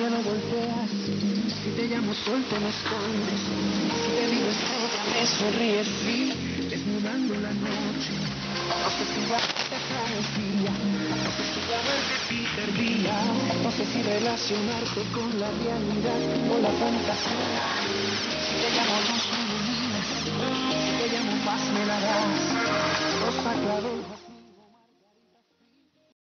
si te llamo sol te me escondes, si te digo estrella me sonríes, sí, desnudando la noche. No sé si ya te conocía, no sé si llamarte perdía, no sé si relacionarte con la realidad o la fantasía. Si te llamo luz me iluminas, si te llamo paz me la das, rosa clavel.